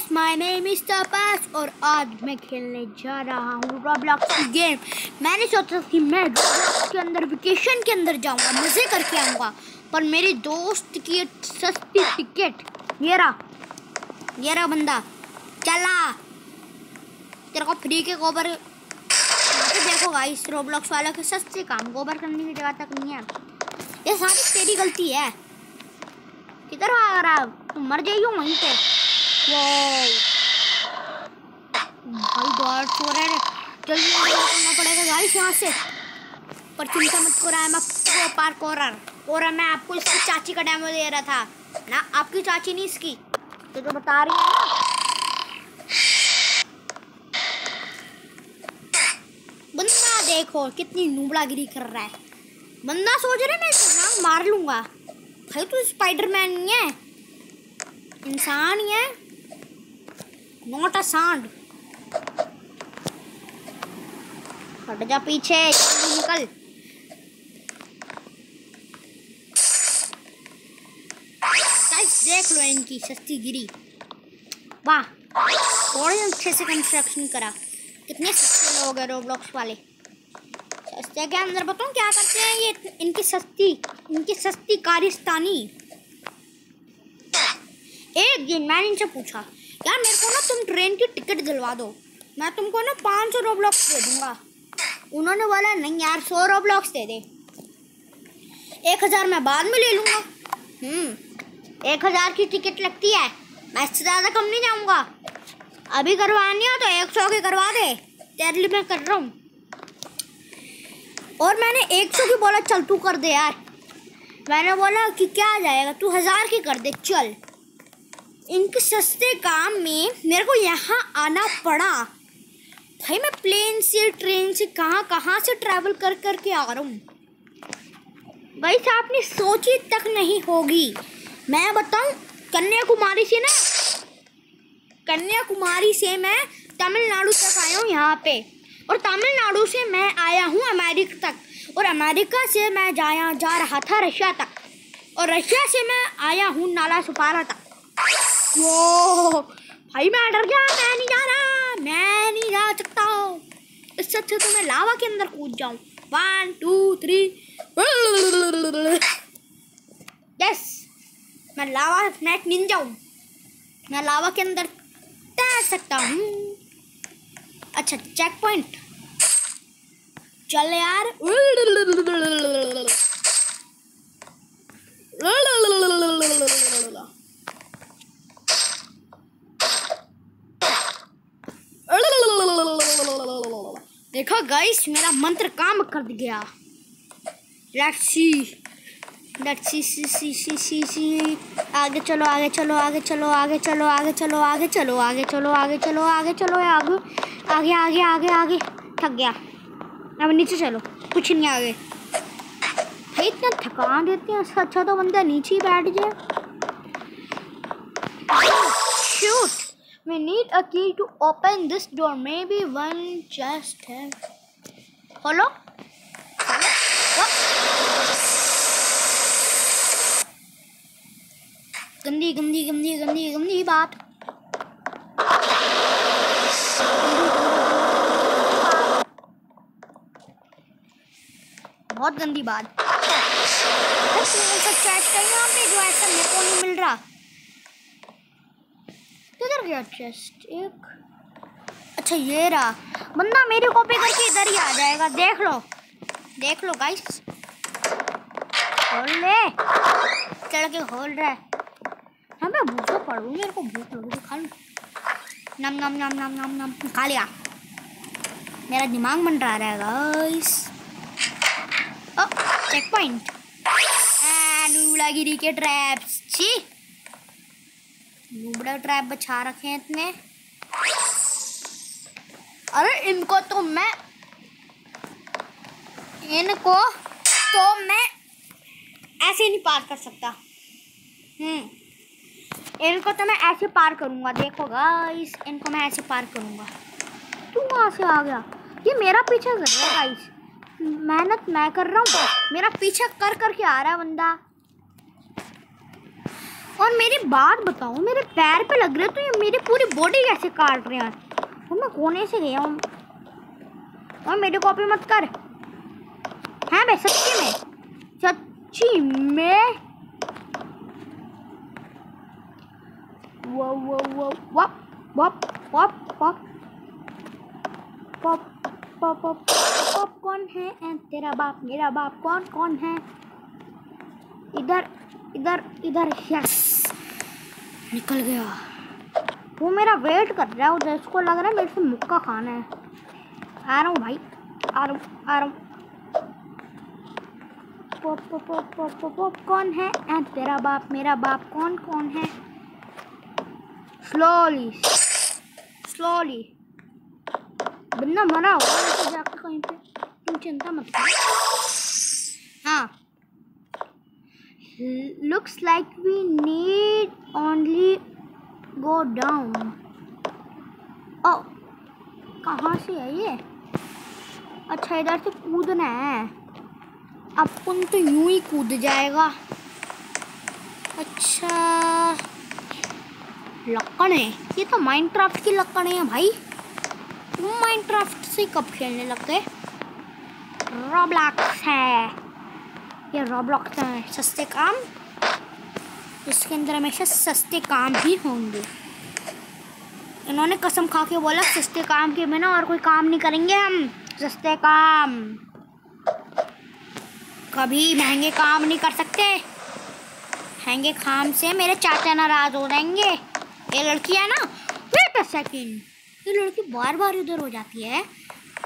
Guys my name is तपास और आज मैं खेलने जा रहा हूँ रोब्लॉक्स की गेम मैंने सोचा कि मैं रोब्लॉक्स के अंदर वेकेशन के अंदर जाऊँगा, मज़े करके आऊँगा, पर मेरे दोस्त की सस्ती टिकट ये रहा ये रहा बंदा, चला। तेरे को फ्री के गोबर तो देखो गाइस रोब्लॉक्स वालों के सस्ते काम, गोबर करने की जगह तक नहीं है। ये सारी तेरी गलती है। किधर आ रहा तुम मर जाइयो वहीं पे। भाई। गॉड सो रहे जल्दी करना पड़ेगा गाइस यहाँ से। पर चिंता मत करो मैं प्रो पार कोरर और मैं आपको इसकी चाची का डेमो दे रहा था। ना, आपकी चाची नहीं इसकी। तो जो बता रही है ना। बंदा देखो कितनी नूबड़ागिरी कर रहा है। बंदा सोच रहा है, मैं मार लूँगा। भाई, तू स्पाइडरमैन नहीं है। इंसान ही है। नॉट अ सांड हट जा पीछे निकल। देख लो इनकी सस्ती गिरी। वाह थोड़े अच्छे से कंस्ट्रक्शन करा। कितने सस्ते लोग हैं रोब्लॉक्स वाले। सस्ते के अंदर बताऊँ क्या करते हैं ये इनकी सस्ती इनकी सस्ती कारिस्तानी एक दिन मैंने इनसे पूछा यार, मेरे को ना तुम ट्रेन की टिकट दिलवा दो। मैं तुमको ना पाँच सौ रोब्लॉक्स दे दूँगा। उन्होंने बोला, नहीं यार, सौ रोब्लॉक्स दे दे। एक हज़ार मैं बाद में ले लूँगा। हम्म एक हज़ार की टिकट लगती है। मैं इससे ज़्यादा कम नहीं जाऊँगा। अभी करवानी हो तो एक सौ की करवा दे। तेरे लिए मैं कर रहा हूँ। और मैंने एक सौ की बोला, चल तू कर दे यार। मैंने बोला कि क्या आ जाएगा? तू हज़ार की कर दे, चल। इनके सस्ते काम में मेरे को यहाँ आना पड़ा। भाई, मैं प्लेन से ट्रेन से कहाँ कहाँ से ट्रैवल कर कर के आ रहा हूँ? भाई आपने सोची तक नहीं होगी। मैं बताऊँ, कन्याकुमारी से ना कन्याकुमारी से मैं तमिलनाडु तक आया हूँ यहाँ पे। और तमिलनाडु से मैं आया हूँ अमेरिका तक। और अमेरिका से मैं जाया जा रहा था रशिया तक। और रशिया से मैं आया हूँ नाला सुपारा तक। वो भाई मैं डर गया, मैं नहीं जा रहा, मैं नहीं जा सकता। हूँ इससे अच्छा तो मैं लावा के अंदर कूद जाऊँ। वन टू थ्री यस मैं लावा नेट निन जाऊँ मैं लावा के अंदर तैर सकता हूँ। अच्छा चेक पॉइंट चल यार। देखो गाइस मेरा मंत्र काम कर गया सी सी सी सी सी सी सी आगे चलो आगे चलो आगे चलो आगे चलो आगे चलो आगे चलो आगे चलो आगे चलो आगे चलो आगे आगे आगे आगे आगे थक गया अब नीचे चलो कुछ नहीं आगे भाई इतना थकान देते हैं अच्छा तो बंदा नीचे ही बैठ जाए shoot We need a key to open this door. Maybe one just have. Hello? What? गंदी गंदी गंदी गंदी गंदी बात बहुत गंदी बात है यहाँ पे जो ऐसा मेरे को नहीं मिल रहा किधर गया चेस्ट एक। अच्छा ये रहा। बंदा मेरी कॉपी करके इधर ही आ जाएगा। देख लो। देख लो गाइस खोल ले। चढ़ के खोल रहा है। हाँ मैं भूखा पड़ू मेरे को भूख लगी तो खा लूँ। नम नम नम नम नम नम, खा लिया। मेरा दिमाग बन रहा है गाइस चेक पॉइंट गिरी के ट्रैप्स छी। नूबड़ा ट्रैप बचा रखे हैं इतने। अरे इनको तो मैं इनको तो मैं ऐसे नहीं पार कर सकता। हम्म। इनको तो मैं ऐसे पार करूँगा, देखो गाइस इनको मैं ऐसे पार करूँगा। तू वहाँ से आ गया? ये मेरा पीछा कर रहा है गाइस मेहनत मैं कर रहा हूँ, मेरा पीछा कर कर के आ रहा है बंदा। और मेरी बात बताओ, मेरे पैर पे लग रहे तो ये मेरी पूरी बॉडी कैसे काट रहे हैं? तो मैं कोने से गया हूँ। और मेरी कॉपी मत कर। हैं भाई, सच्ची में? सच्ची में? वो वो वो वप वप वप वप पॉप पॉप पॉप पॉप, कौन है? तेरा बाप, मेरा बाप, कौन कौन है? इधर इधर इधर, यस। निकल गया। वो मेरा वेट कर रहा है, उधर उसको लग रहा है मेरे से मुक्का खाना है। आ रहा हूँ भाई, आ रहा हूँ, आ रहा हूँ। Pop pop pop pop pop कौन है? एंड तेरा बाप, मेरा बाप, कौन कौन है? स्लोली स्लोली बंदा मरा हुआ तो जाकर कहीं पे तुम चिंता मत करो हाँ looks like we need only go down. ओ कहाँ से है ये? अच्छा इधर से कूदना है। अपन तो यूँ ही कूद जाएगा। अच्छा लक्कड़ है। ये तो माइनक्राफ्ट की लक्कड़ है भाई। तुम माइनक्राफ्ट से कब खेलने लग गए? रॉब्लॉक्स है। ये रॉब्लॉक्स सस्ते काम? इसके अंदर हमेशा सस्ते काम ही होंगे। इन्होंने कसम खा के बोला, सस्ते काम के बिना और कोई काम नहीं करेंगे हम। सस्ते काम। कभी महँगे काम नहीं कर सकते। महँगे काम से मेरे चाचा नाराज़ हो जाएँगे। ये लड़की है ना वेट अ सेकंड ये लड़की बार बार इधर हो जाती है।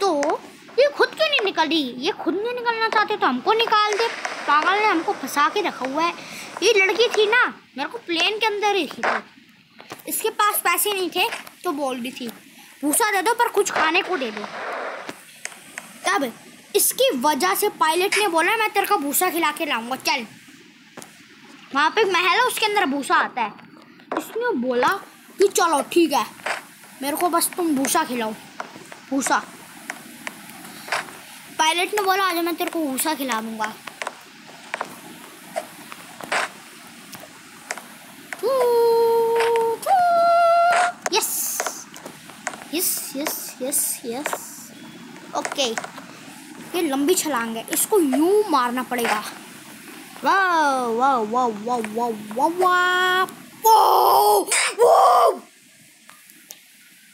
तो ये खुद क्यों नहीं निकल? रही ये खुद नहीं निकलना चाहते तो हमको निकाल दे। पागल ने हमको फंसा के रखा हुआ है। ये लड़की थी ना, मेरे को प्लेन के अंदर ही थी इसके पास पैसे नहीं थे तो बोल रही थी, भूसा दे दो, पर कुछ खाने को दे दो। तब इसकी वजह से पायलट ने बोला, मैं तेरे को भूसा खिला के लाऊँगा, चल। वहाँ पे महल है, उसके अंदर भूसा आता है। इसने बोला कि, चलो, ठीक है, मेरे को बस तुम भूसा खिलाओ, भूसा। पायलट ने बोला, आज मैं तेरे को भूसा खिला दूँगा yes yes yes yes okay ये लंबी छलांग है। इसको यूँ मारना पड़ेगा। वाह वाह वाह वाह वाह वाह वाह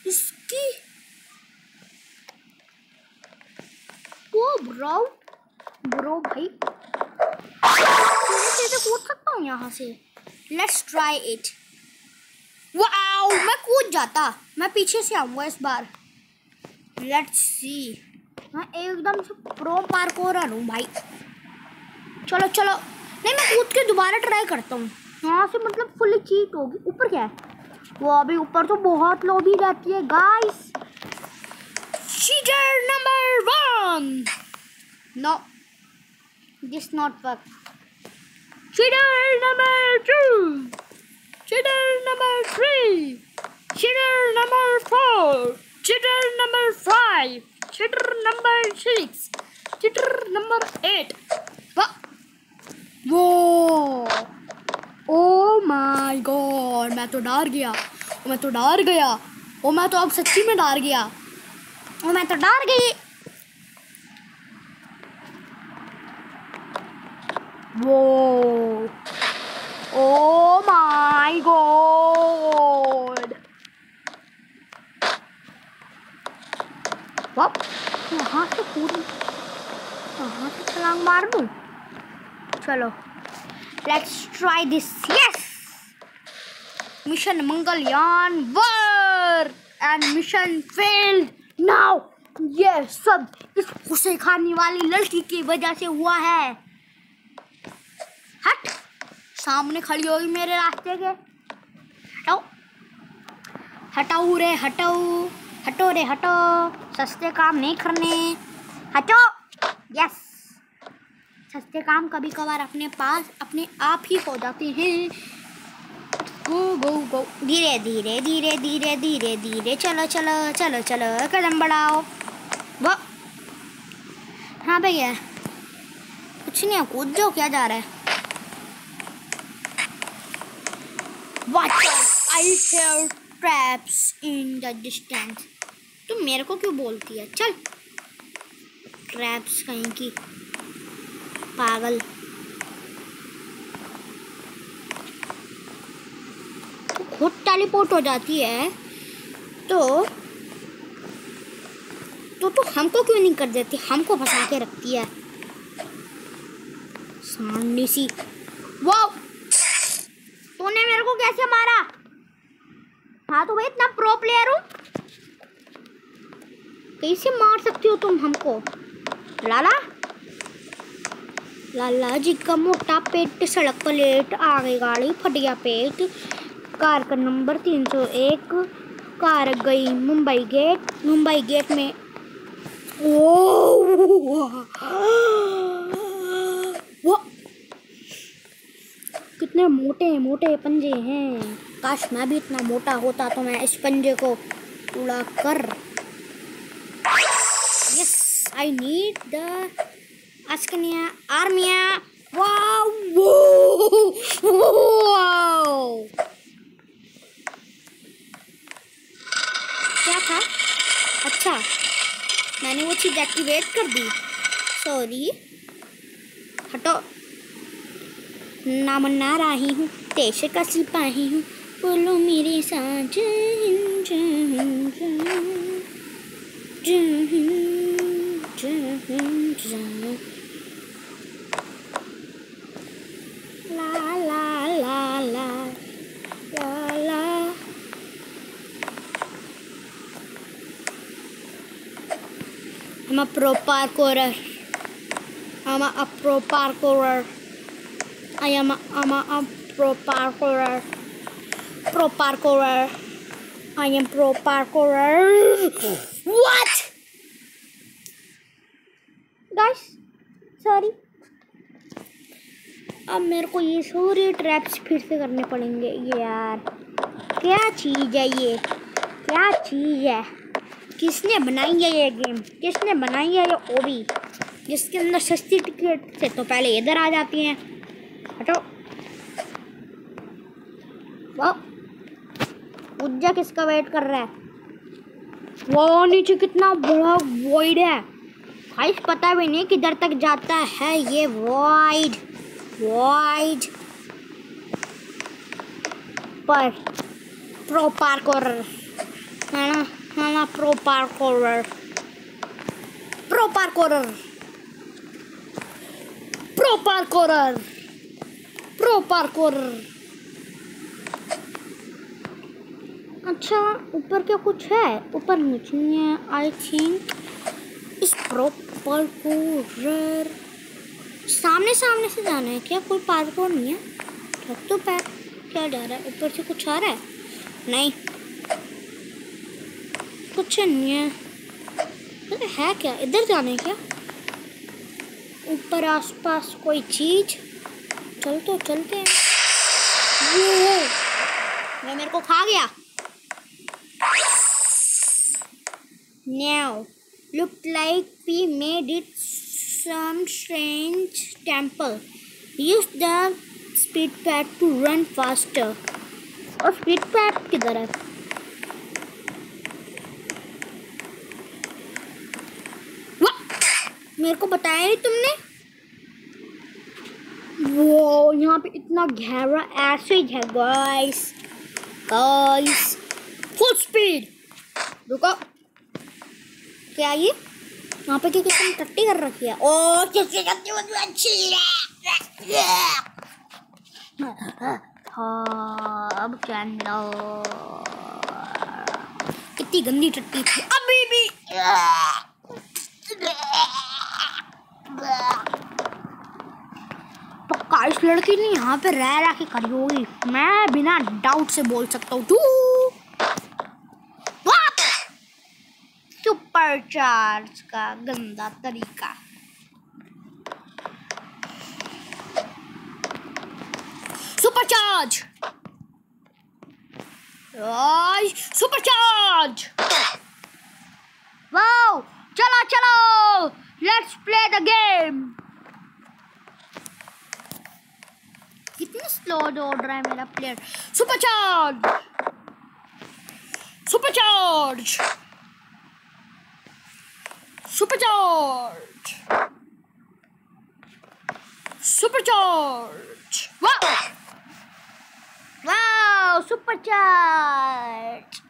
इसकी वो ब्रो ब्रो भाई। सीधे कूद सकता हूँ यहाँ से। लेट्स ट्राई इट वाओ, मैं कूद जाता। मैं पीछे से आऊँगा इस बार। लेट्स सी मैं एकदम से प्रो पार्कोरर हूँ भाई। चलो चलो। नहीं, मैं कूद के दोबारा ट्राई करता हूँ। यहाँ से मतलब फुल चीट होगी। ऊपर क्या है? वो अभी ऊपर तो बहुत लोबी रहती है guys cheater number one no this not work cheater number two cheater number three cheater number four five cheater number six cheater number eight वो ओ माय गॉड मैं तो डर गया। मैं तो डर गया। ओ मैं तो अब सच्ची में डर गया। ओ मैं तो डर गई। वो ओ माय गॉड वप यहाँ से कूद यहाँ से छलांग मार दूँ चलो let's try this yes mission Mangalyaan were and mission failed now ये सब इस उसे खाने वाली लड़की की वजह से हुआ है। हट। सामने खड़ी होगी मेरे रास्ते के। हटाओ हटाओ रे, हटाओ। हटो रे, हटो। सस्ते काम नहीं करने। हटो। यस सस्ते काम कभी कभार अपने पास, अपने आप ही हो जाते हैं। गो गो गो धीरे धीरे धीरे धीरे धीरे धीरे। चलो चलो चलो चलो। कदम बढ़ाओ। वो। हाँ भैया। कुछ नहीं, कूद जाओ, क्या जा रहा है? Watch out! I traps in the distance. तुम मेरे को क्यों बोलती है? चल। ट्रैप्स कहीं की? पागल। तो खुद टेलीपोर्ट हो जाती है। तो तो तो हमको क्यों नहीं कर देती? हमको फंसा के रखती है। सामने सी। वाह तूने मेरे को कैसे मारा? हाँ तो भाई इतना प्रो प्लेयर हूँ? कैसे मार सकती हो तुम हमको? लाला? लाला जी का मोटा पेट, सड़क पर लेट आ गई गाड़ी, फट गया पेट। कार का नंबर तीन सौ एक, कार गई मुंबई गेट। मुंबई गेट में ओ कितने मोटे मोटे पंजे हैं। काश मैं भी इतना मोटा होता तो मैं इस पंजे को उड़ा कर। यस आई नीड द अस्कनिया आर्मिया वाओ क्या था? अच्छा मैंने वो चीज़ एक्टिवेट कर दी। सॉरी हटो। ना मना रही हूँ देश का सिपाही हूँ। बोलो मेरे साथ ला ला ला ला ला ला I'm a pro parkourer. I'm a, a pro parkourer. I am a, I'm a, a pro parkourer. Pro parkourer. I am pro parkourer. What? Guys, sorry. अब मेरे को ये सारे ट्रैप्स फिर से करने पड़ेंगे ये यार क्या चीज़ है ये क्या चीज़ है किसने बनाई है ये गेम किसने बनाई है ये ओबी जिसके अंदर सस्ती टिकट से तो पहले इधर आ जाती हैं हटो उज्जा किसका वेट कर रहा है? वो नीचे कितना बड़ा वॉइड है। भाई, पता भी नहीं किधर तक जाता है ये वॉइड वॉइड पर प्रो पार्कोर है ना है ना pro parkour pro parkour pro parkour pro parkour अच्छा ऊपर क्या कुछ है? ऊपर मुझे नहीं है आई थिंक इस प्रो पार्कोर सामने सामने से जाना है क्या? कोई पार्कोर नहीं है? रख तो पैर क्या जा रहा है? ऊपर से कुछ आ रहा है? नहीं। कुछ नहीं है। अरे, है क्या? इधर जाना है क्या? ऊपर आसपास कोई चीज़? चल तो चलते हैं। वो मेरे को खा गया। Now, looked like we made it some strange temple. Use the speed pad to run faster. और स्पीड पैड किधर है वाह! मेरे को बताया नहीं तुमने वो यहाँ पे इतना गहरा एसिड है गाइस गाइस फुल स्पीड रुको क्या ये यहाँ पे क्या किसी ने टट्टी कर रखी है। ओ किसी अच्छी है। हाँ अब क्या कितनी गंदी टट्टी थी। अभी भी। पक्का इस लड़की ने यहाँ पे रह रह के करी होगी। मैं बिना डाउट से बोल सकता हूँ। तू सुपर चार्ज का गंदा तरीका। Super charge super charge wow, चलो चलो लेट्स प्ले द गेम कितनी स्लो दौड़ रहा है मेरा player supercharge supercharge supercharge supercharge वाह वाह supercharge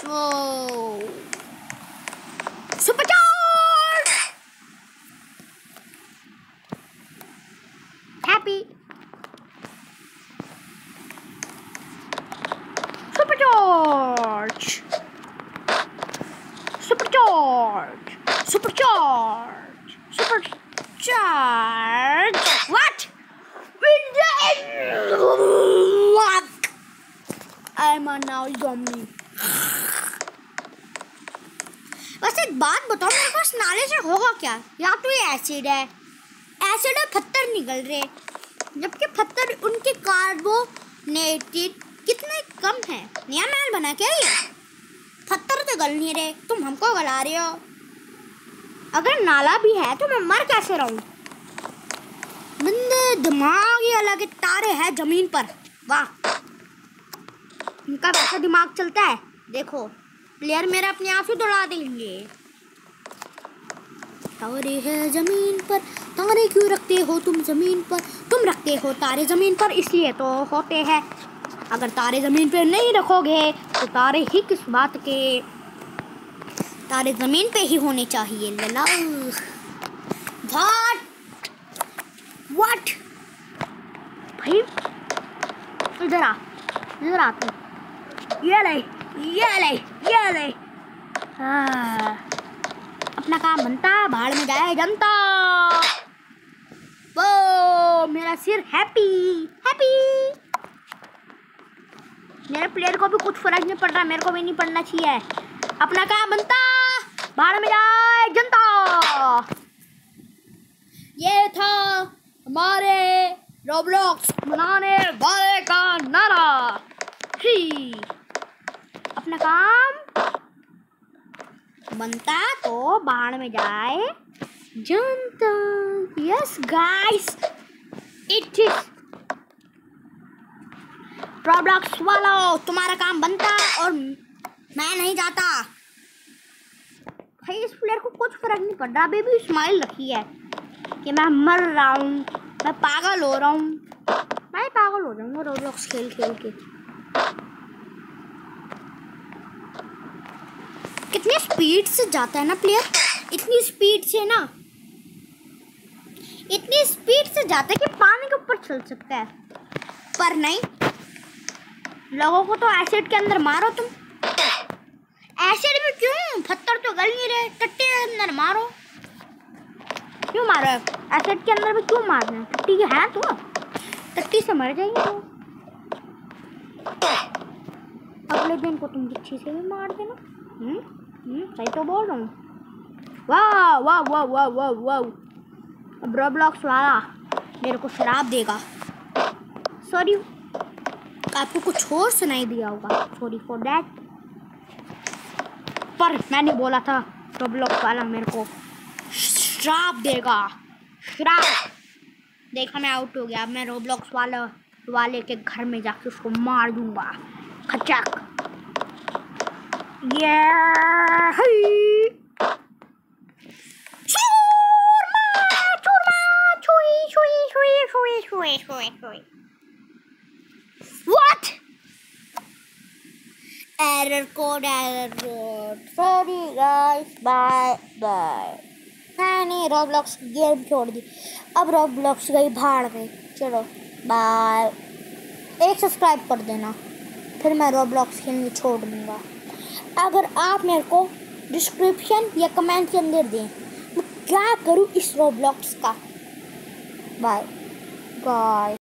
so supercharge happy. Supercharge! Supercharge! Supercharge! Supercharge! What? We did! What? I'm a now zombie. वैसे एक बात बताओ, मेरे पास नाले से होगा क्या? या तो ये एसिड है? एसिड और पत्थर निकल रहे जबकि पत्थर उनके कार्बोनेटेड कितने कम है? नया महल बना क्या ये? पत्थर तो गल नहीं रहे। तुम हमको गला रहे हो। अगर नाला भी है तो मैं मर कैसे रहूँ? बंदे, दिमाग ही अलग तारे हैं ज़मीन पर। वाह। इनका कैसा दिमाग चलता है? देखो प्लेयर मेरा अपने आप ही दौड़ा देंगे। तारे है ज़मीन पर। तारे क्यों रखते हो तुम ज़मीन पर? तुम रखते हो तारे ज़मीन पर, इसलिए तो होते हैं। अगर तारे ज़मीन पर नहीं रखोगे तो तारे ही किस बात के? तारे ज़मीन पे ही होने चाहिए, लला। व्हाट भाई, इधर आ इधर आ तू ये ले ये ले ये ले। हाँ। अपना काम बनता भाड़ में जाए जनता। वो मेरा सिर हैप्पी हैप्पी। मेरे प्लेयर को भी कुछ फ़र्क नहीं पड़ रहा मेरे को भी नहीं पड़ना चाहिए। अपना काम बनता भाड़ में जाए जनता। ये था हमारे रोब्लॉक्स बनाने वाले का नारा। ही अपना काम बनता तो बाढ़ में जाए। जनता yes guys it is problems वाला, तुम्हारा काम बनता और मैं नहीं जाता। भाई, इस प्लेयर को कुछ फ़र्क नहीं पड़ रहा। भी स्माइल रखी है कि मैं मर रहा हूँ, मैं पागल हो रहा हूँ। मैं पागल हो जाऊँगा रोब्लॉक्स खेल खेल के। कितनी स्पीड से जाता है ना प्लेयर इतनी स्पीड से ना। इतनी स्पीड से जाता है कि पानी के ऊपर चल सकता है। पर नहीं, लोगों को तो एसिड के अंदर मारो तुम। एसिड में क्यों? पत्थर तो गल नहीं रहे, टट्टी अंदर मारो। क्यों मारो? एसिड के अंदर भी क्यों मारना है? टट्टी है तो। टट्टी से मर जाएँगे तो अगले दिन को तुम बिच्छी से भी मार देना। सही तो बोल रहा हूँ वाह वाह वाह वाह वाह वाह अब रोब्लॉक्स वाला मेरे को शराब देगा सॉरी आपको कुछ और सुनाई दिया होगा सॉरी फॉर दैट पर मैंने बोला था रोब्लॉक्स वाला मेरे को शराब देगा शराब देखा मैं आउट हो गया अब मैं रोब्लॉक्स वाला वाले के घर में जाके उसको मार दूँगा खचक chui, chui. What? Error code, error code. Sorry guys, bye bye. मैंने रोब्लॉक्स गेम छोड़ दी अब रोब्लॉक्स गई भाड़ में चलो बाय एक सब्सक्राइब कर देना फिर मैं रोब्लॉक्स खेलने छोड़ दूँगा अगर आप मेरे को डिस्क्रिप्शन या कमेंट के अंदर दें, मैं क्या करूँ इस रोब्लॉक्स का? Bye bye